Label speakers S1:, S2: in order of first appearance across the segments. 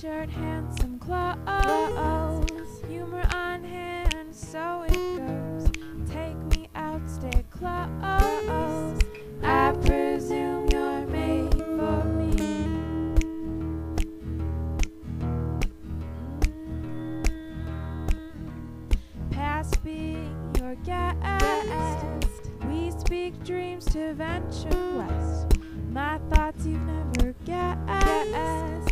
S1: short, handsome clothes. Humor on hand, so it goes. Take me out, stay close. I presume you're made for me. Past being your guest, we speak dreams to venture west. My thoughts you've never guessed.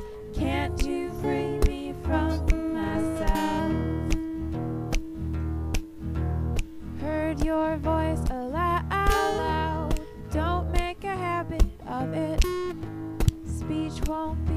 S1: Heard your voice aloud. Don't make a habit of it. Speech won't be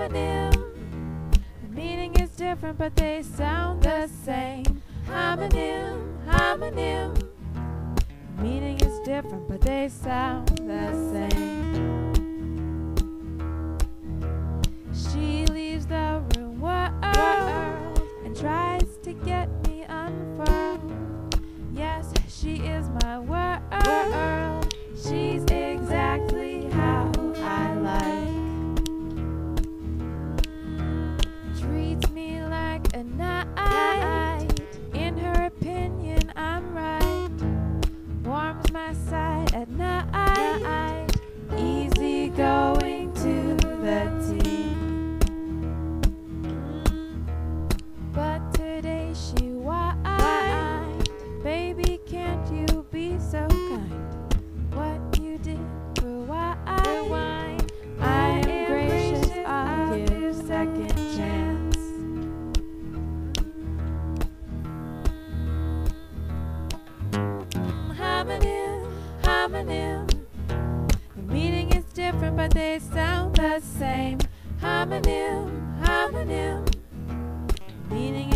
S1: Homonym. The meaning is different, but they sound the same. Homonym, homonym. The meaning is different, but they sound the same. Different, but they sound the same. Homonym, homonym. Meaning